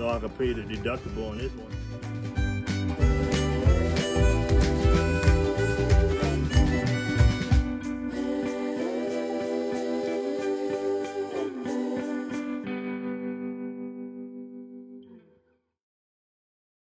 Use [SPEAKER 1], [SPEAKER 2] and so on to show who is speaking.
[SPEAKER 1] so I can pay the deductible on this one.